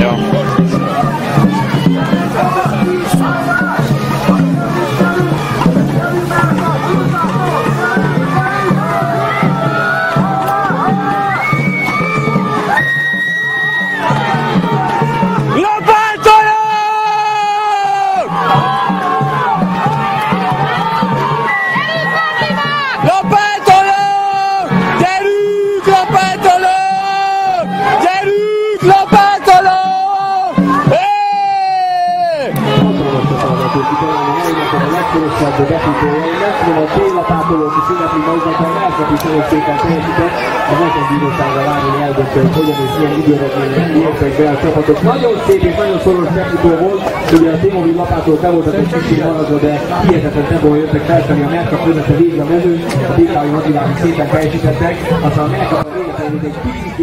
Não. Betűtőjeinek, mondom, a télapátolók is ünnepli magukat, mert elkapítanak szépen teljesített, a Magyar Bíróságra várni eldöntő, hogy hogyan és milyen időre jöttek be a csapatok. Nagyon szép és nagyon szoros betűtő volt, ugye a Timovi lapától be voltak egy kicsit maradva, de hihetetlen tempóban jöttek felfelé. A Merka között a végig a mezőn, a Bírkái Matilák szépen teljesítettek, aztán a Merka a véget egy picit